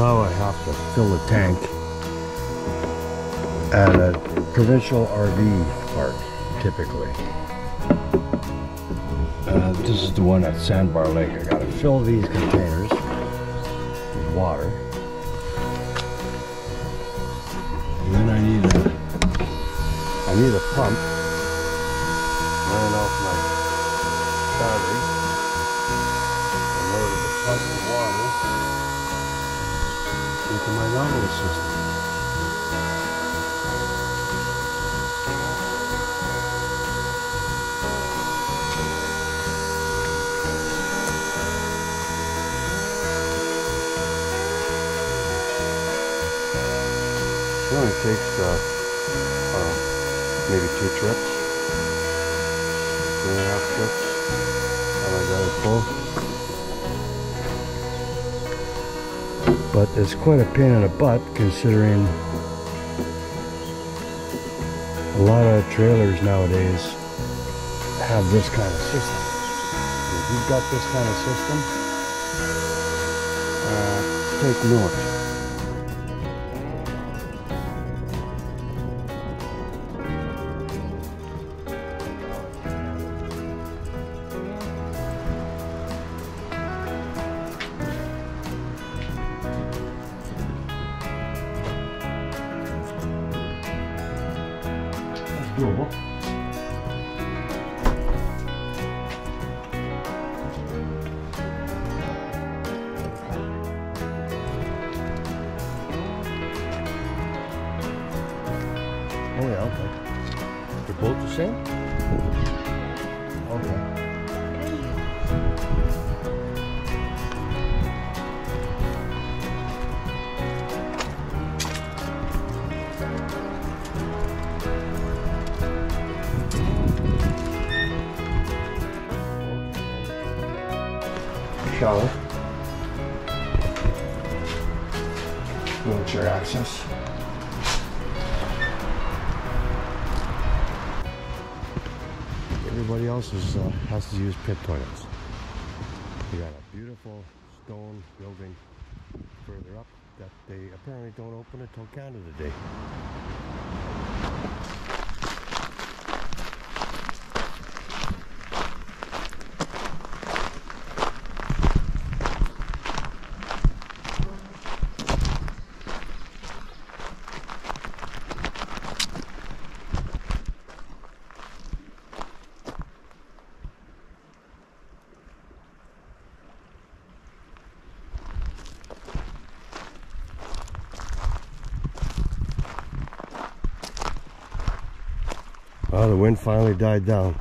how I have to fill the tank at a provincial RV park, typically. Uh, this is the one at Sandbar Lake. I gotta fill these containers with water. And then I need a, I need a pump my Nautilus system. It only takes uh, uh, maybe two trips, two and a half trips, I got it full. But it's quite a pain in the butt considering a lot of trailers nowadays have this kind of system. If you've got this kind of system, uh, take note. Oh ja, oké. Okay. De boten zijn? Oké. Okay. Shower. Wheelchair access. Everybody else is, uh, has to use pit toilets. You got a beautiful stone building further up that they apparently don't open until Canada Day. Well, the wind finally died down.